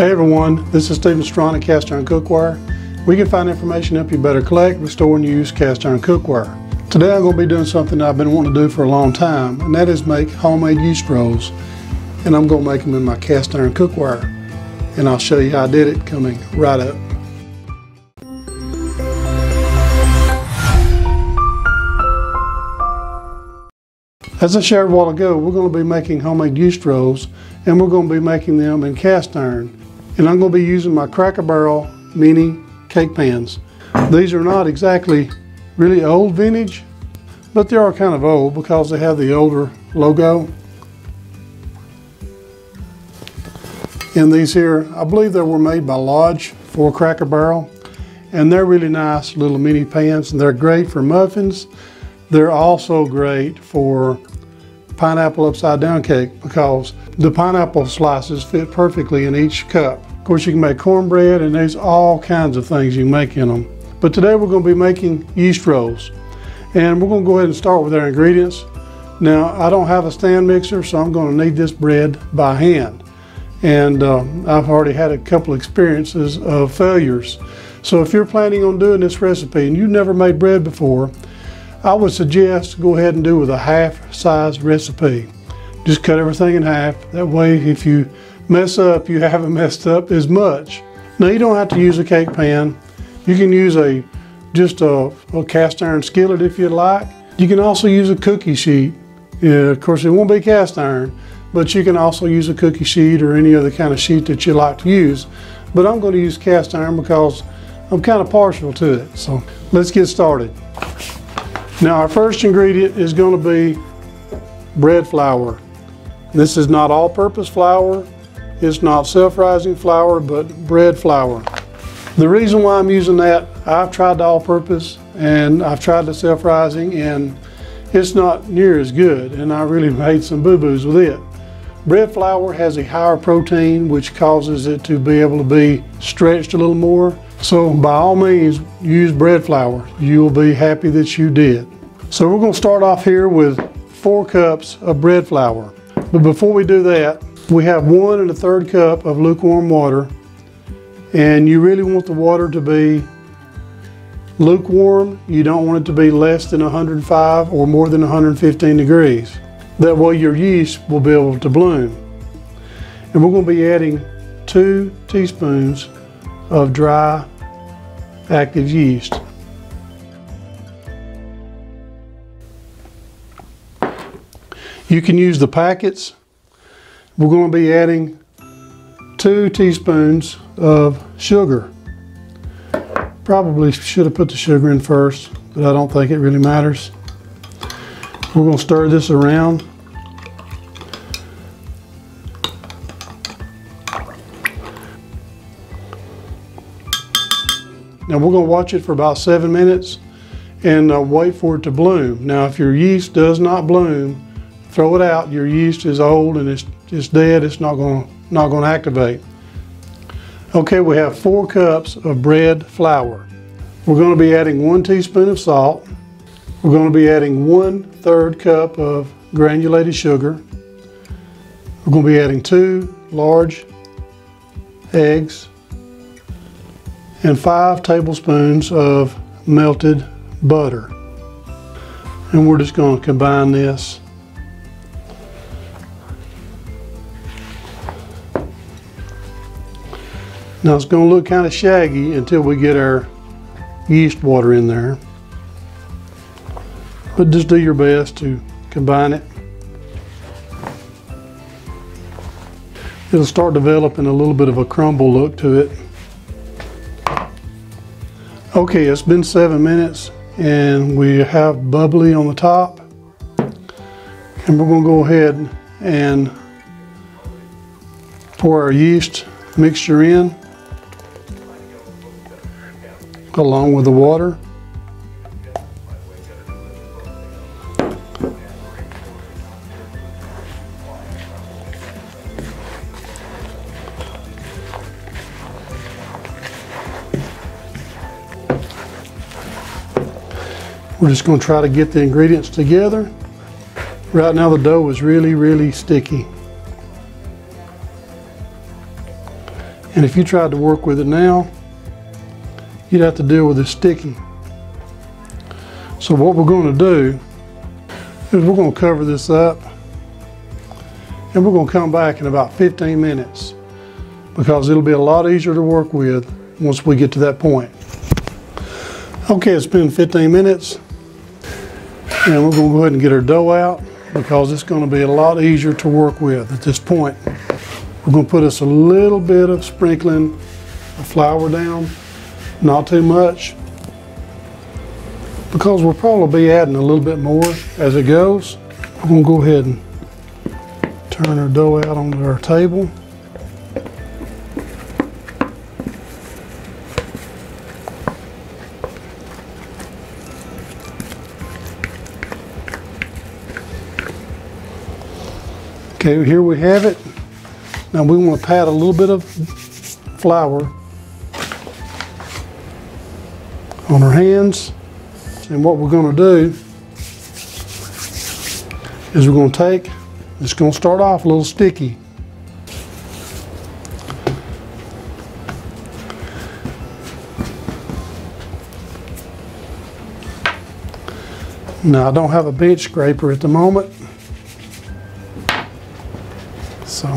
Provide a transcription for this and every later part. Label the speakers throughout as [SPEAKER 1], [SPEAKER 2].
[SPEAKER 1] Hey everyone, this is Stephen Strawn at Cast Iron Cookware. We can find information to help you better collect, restore, and use cast iron cookware. Today I'm going to be doing something I've been wanting to do for a long time, and that is make homemade yeast rolls. And I'm going to make them in my cast iron cookware. And I'll show you how I did it coming right up. As I shared a while ago, we're going to be making homemade yeast rolls, and we're going to be making them in cast iron. And I'm going to be using my Cracker Barrel mini cake pans. These are not exactly really old vintage, but they are kind of old because they have the older logo. And these here, I believe they were made by Lodge for Cracker Barrel. And they're really nice little mini pans and they're great for muffins. They're also great for pineapple upside down cake because the pineapple slices fit perfectly in each cup. Of course, you can make cornbread and there's all kinds of things you can make in them. But today we're going to be making yeast rolls. And we're going to go ahead and start with our ingredients. Now, I don't have a stand mixer, so I'm going to knead this bread by hand. And uh, I've already had a couple experiences of failures. So if you're planning on doing this recipe and you've never made bread before, I would suggest go ahead and do with a half size recipe. Just cut everything in half. That way, if you mess up, you haven't messed up as much. Now, you don't have to use a cake pan. You can use a just a, a cast iron skillet if you'd like. You can also use a cookie sheet. Yeah, of course, it won't be cast iron, but you can also use a cookie sheet or any other kind of sheet that you like to use. But I'm going to use cast iron because I'm kind of partial to it. So let's get started. Now our first ingredient is going to be bread flour. This is not all-purpose flour. It's not self-rising flour, but bread flour. The reason why I'm using that, I've tried the all-purpose and I've tried the self-rising and it's not near as good and I really made some boo-boos with it. Bread flour has a higher protein which causes it to be able to be stretched a little more. So by all means, use bread flour. You'll be happy that you did. So we're going to start off here with four cups of bread flour. But before we do that, we have one and a third cup of lukewarm water. And you really want the water to be lukewarm. You don't want it to be less than 105 or more than 115 degrees. That way your yeast will be able to bloom. And we're going to be adding two teaspoons of dry active yeast. You can use the packets. We're going to be adding two teaspoons of sugar. Probably should have put the sugar in first, but I don't think it really matters. We're going to stir this around. Now we're going to watch it for about seven minutes and uh, wait for it to bloom. Now if your yeast does not bloom, throw it out. Your yeast is old and it's, it's dead. It's not going not going to activate. Okay, we have four cups of bread flour. We're going to be adding one teaspoon of salt. We're going to be adding one third cup of granulated sugar. We're going to be adding two large eggs and five tablespoons of melted butter. And we're just going to combine this. Now it's going to look kind of shaggy until we get our yeast water in there. But just do your best to combine it. It'll start developing a little bit of a crumble look to it. Okay, it's been seven minutes and we have bubbly on the top. And we're gonna go ahead and pour our yeast mixture in along with the water. We're just going to try to get the ingredients together. Right now the dough is really, really sticky. And if you tried to work with it now, you'd have to deal with it sticky. So what we're going to do is we're going to cover this up and we're going to come back in about 15 minutes because it'll be a lot easier to work with once we get to that point. Okay, it's been 15 minutes and we're going to go ahead and get our dough out because it's going to be a lot easier to work with at this point. We're going to put us a little bit of sprinkling of flour down, not too much, because we'll probably be adding a little bit more as it goes. Going to go ahead and turn our dough out onto our table. Okay, here we have it. Now we want to pat a little bit of flour on our hands. And what we're going to do is we're going to take, it's going to start off a little sticky. Now I don't have a bench scraper at the moment. So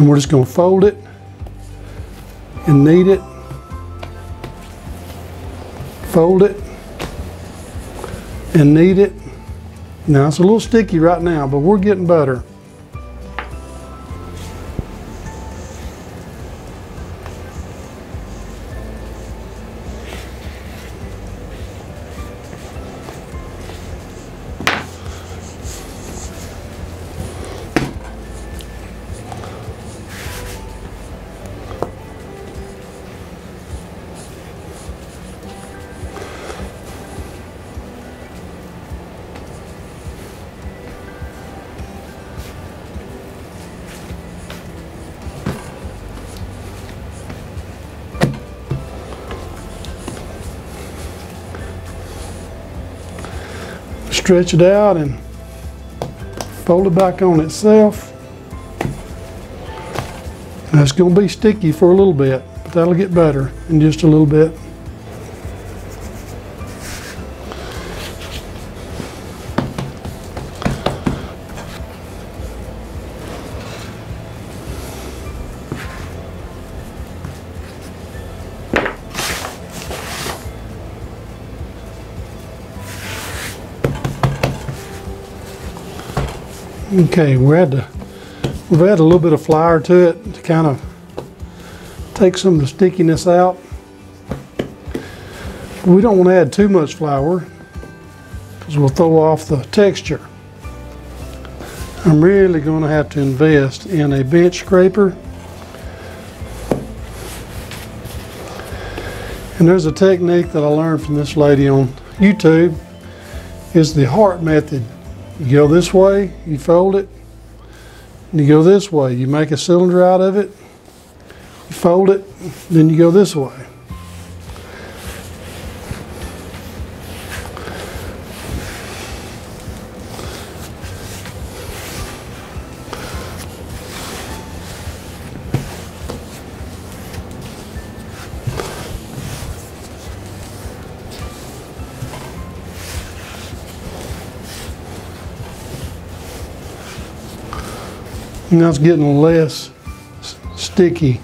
[SPEAKER 1] and we're just going to fold it and knead it. Fold it and knead it. Now it's a little sticky right now but we're getting better stretch it out and fold it back on itself. Now it's going to be sticky for a little bit, but that'll get better in just a little bit. Okay, we had to, we've added a little bit of flour to it to kind of take some of the stickiness out. We don't want to add too much flour because we'll throw off the texture. I'm really going to have to invest in a bench scraper. And there's a technique that I learned from this lady on YouTube. Is the heart method. You go this way, you fold it, you go this way. You make a cylinder out of it, you fold it, then you go this way. Now it's getting less sticky.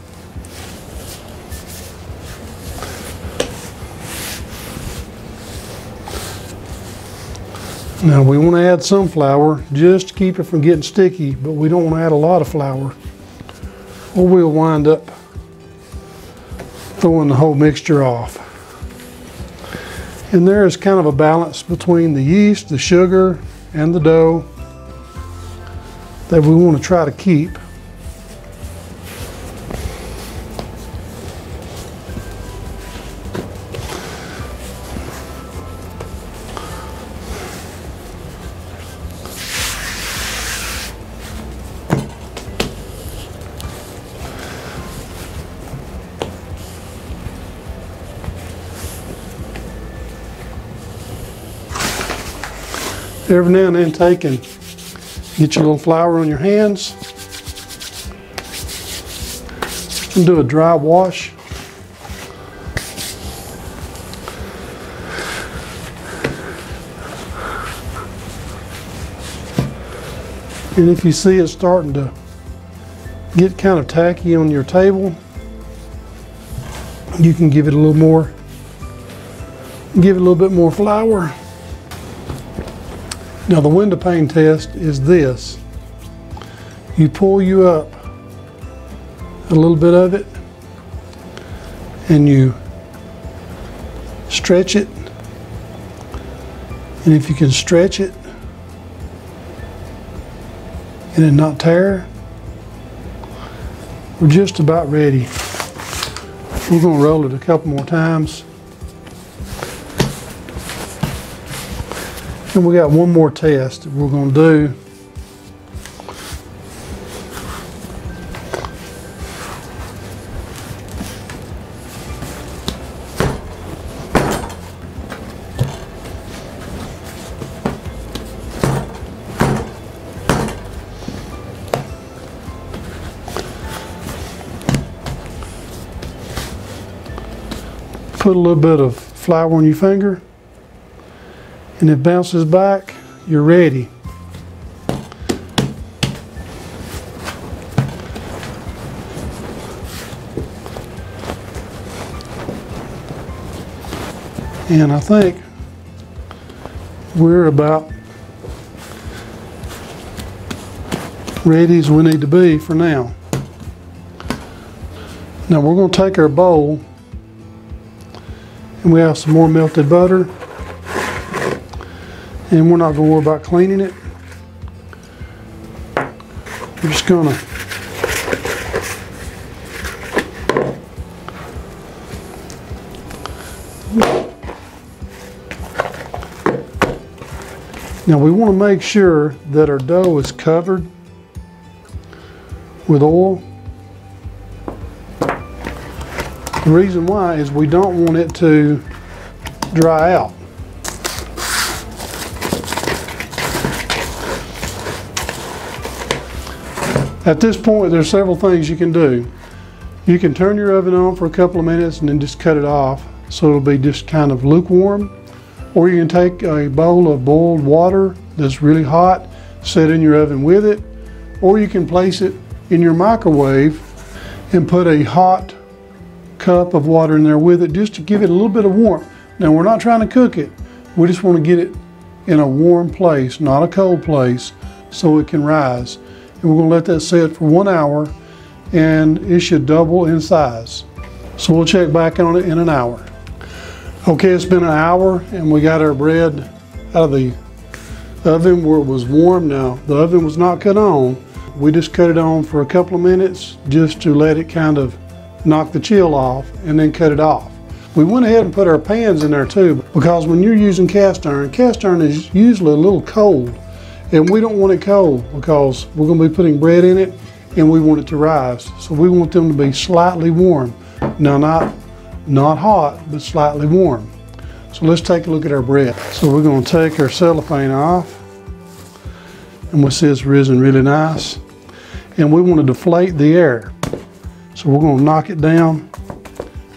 [SPEAKER 1] Now we want to add some flour just to keep it from getting sticky, but we don't want to add a lot of flour or we'll wind up throwing the whole mixture off. And there is kind of a balance between the yeast, the sugar, and the dough that we want to try to keep. every now and then taking get your little flour on your hands and do a dry wash. And if you see it starting to get kind of tacky on your table, you can give it a little more, give it a little bit more flour. Now the window pane test is this. You pull you up a little bit of it and you stretch it. And if you can stretch it and it not tear, we're just about ready. We're going to roll it a couple more times. And we got one more test that we're going to do. Put a little bit of flour on your finger and it bounces back, you're ready. And I think we're about ready as we need to be for now. Now we're going to take our bowl and we have some more melted butter and we're not going to worry about cleaning it. We're just going to Now we want to make sure that our dough is covered with oil. The reason why is we don't want it to dry out. At this point, there's several things you can do. You can turn your oven on for a couple of minutes and then just cut it off so it'll be just kind of lukewarm. Or you can take a bowl of boiled water that's really hot, set in your oven with it, or you can place it in your microwave and put a hot cup of water in there with it just to give it a little bit of warmth. Now we're not trying to cook it, we just want to get it in a warm place, not a cold place, so it can rise and we're going to let that sit for one hour and it should double in size. So we'll check back on it in an hour. Okay, it's been an hour and we got our bread out of the oven where it was warm. Now, the oven was not cut on. We just cut it on for a couple of minutes just to let it kind of knock the chill off and then cut it off. We went ahead and put our pans in there too because when you're using cast iron, cast iron is usually a little cold and we don't want it cold because we're going to be putting bread in it and we want it to rise. So we want them to be slightly warm. Now not, not hot, but slightly warm. So let's take a look at our bread. So we're going to take our cellophane off and we see it's risen really nice. And we want to deflate the air. So we're going to knock it down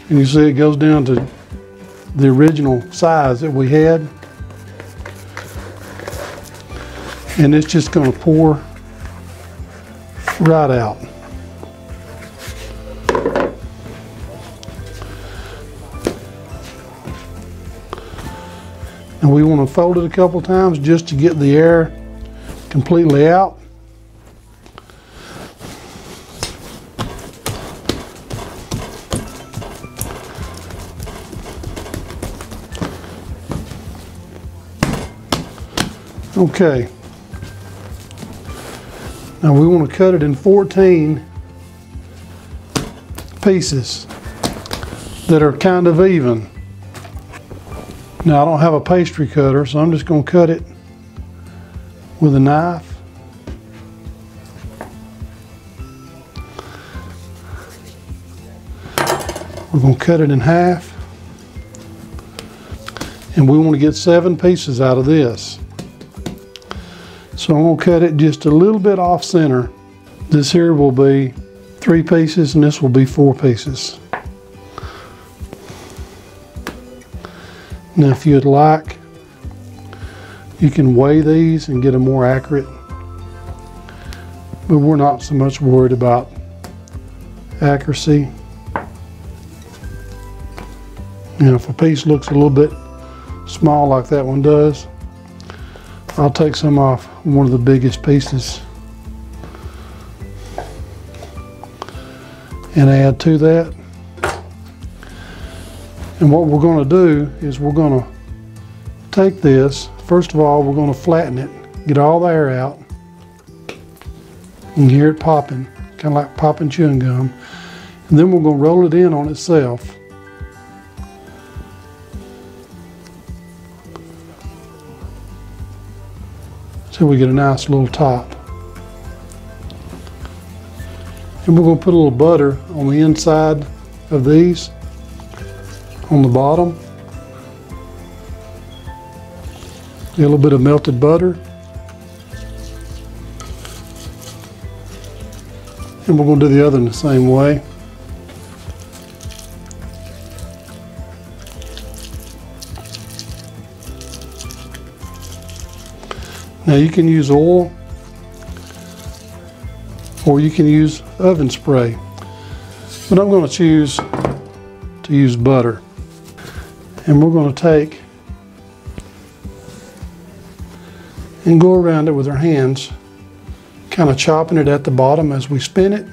[SPEAKER 1] and you see it goes down to the original size that we had. And it's just going to pour right out. And we want to fold it a couple times just to get the air completely out. Okay. Now we want to cut it in 14 pieces that are kind of even. Now I don't have a pastry cutter, so I'm just going to cut it with a knife. We're going to cut it in half. And we want to get seven pieces out of this. So I'm gonna cut it just a little bit off center. This here will be three pieces and this will be four pieces. Now if you'd like, you can weigh these and get them more accurate. But we're not so much worried about accuracy. And if a piece looks a little bit small like that one does, I'll take some off one of the biggest pieces and add to that. And what we're going to do is we're going to take this, first of all, we're going to flatten it, get all the air out. Can hear it popping, kind of like popping chewing gum. And then we're going to roll it in on itself. So we get a nice little top. And we're going to put a little butter on the inside of these, on the bottom. A little bit of melted butter. And we're going to do the other in the same way. Now you can use oil or you can use oven spray. But I'm going to choose to use butter. And we're going to take and go around it with our hands, kind of chopping it at the bottom as we spin it.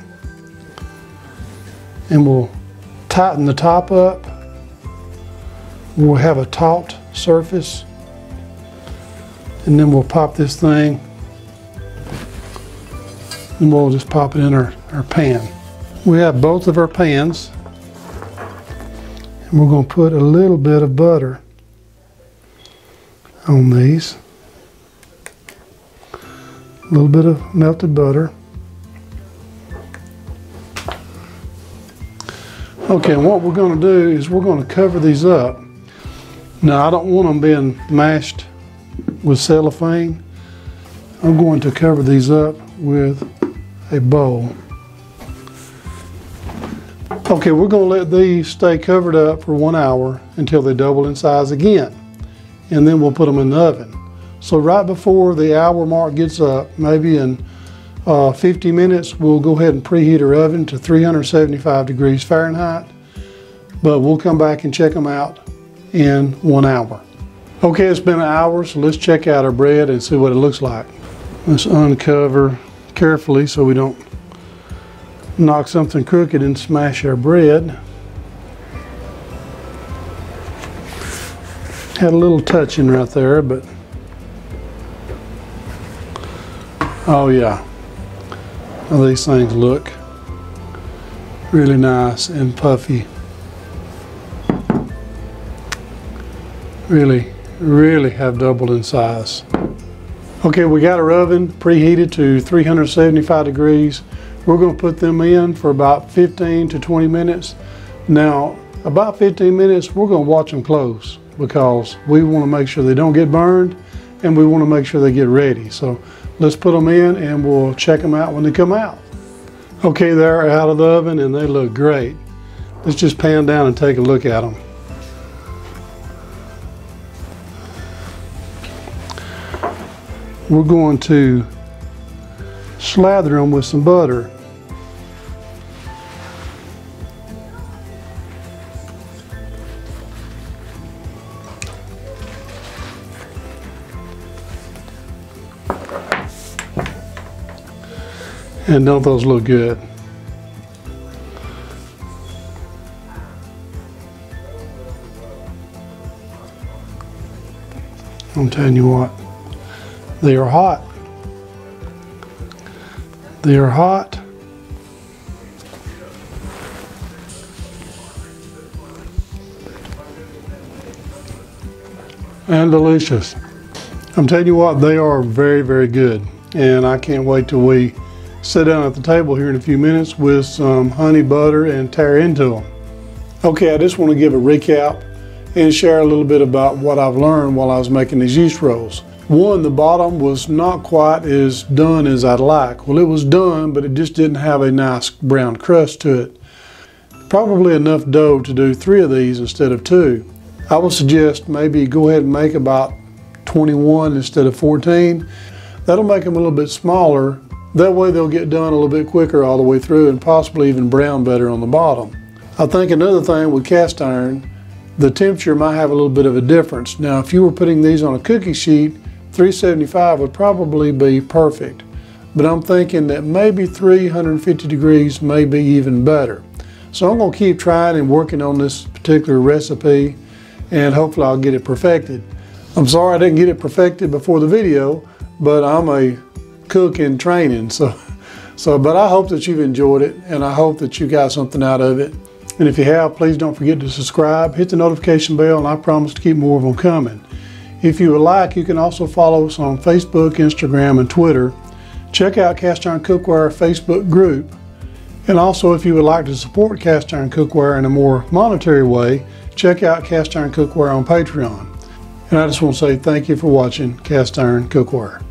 [SPEAKER 1] And we'll tighten the top up. We'll have a taut surface and then we'll pop this thing and we'll just pop it in our, our pan. We have both of our pans and we're going to put a little bit of butter on these. A little bit of melted butter. Okay, what we're going to do is we're going to cover these up. Now, I don't want them being mashed with cellophane. I'm going to cover these up with a bowl. Okay, we're going to let these stay covered up for one hour until they double in size again. And then we'll put them in the oven. So right before the hour mark gets up, maybe in uh, 50 minutes, we'll go ahead and preheat our oven to 375 degrees Fahrenheit. But we'll come back and check them out in one hour. Okay, it's been an hour, so let's check out our bread and see what it looks like. Let's uncover carefully so we don't knock something crooked and smash our bread. Had a little touching right there, but oh yeah, well, these things look really nice and puffy. Really really have doubled in size. Okay, we got our oven preheated to 375 degrees. We're going to put them in for about 15 to 20 minutes. Now, about 15 minutes, we're going to watch them close because we want to make sure they don't get burned and we want to make sure they get ready. So let's put them in and we'll check them out when they come out. Okay, they're out of the oven and they look great. Let's just pan down and take a look at them. We're going to slather them with some butter. And don't those look good? I'm telling you what. They are hot. They are hot. And delicious. I'm telling you what, they are very, very good. And I can't wait till we sit down at the table here in a few minutes with some honey butter and tear into them. Okay, I just want to give a recap and share a little bit about what I've learned while I was making these yeast rolls. One, the bottom was not quite as done as I'd like. Well, it was done, but it just didn't have a nice brown crust to it. Probably enough dough to do three of these instead of two. I would suggest maybe go ahead and make about 21 instead of 14. That'll make them a little bit smaller. That way they'll get done a little bit quicker all the way through and possibly even brown better on the bottom. I think another thing with cast iron, the temperature might have a little bit of a difference. Now if you were putting these on a cookie sheet, 375 would probably be perfect. But I'm thinking that maybe 350 degrees may be even better. So I'm going to keep trying and working on this particular recipe and hopefully I'll get it perfected. I'm sorry I didn't get it perfected before the video, but I'm a cook in training. So, so, but I hope that you've enjoyed it and I hope that you got something out of it. And if you have, please don't forget to subscribe, hit the notification bell, and I promise to keep more of them coming. If you would like, you can also follow us on Facebook, Instagram, and Twitter. Check out Cast Iron Cookware Facebook group. And also, if you would like to support Cast Iron Cookware in a more monetary way, check out Cast Iron Cookware on Patreon. And I just want to say thank you for watching Cast Iron Cookware.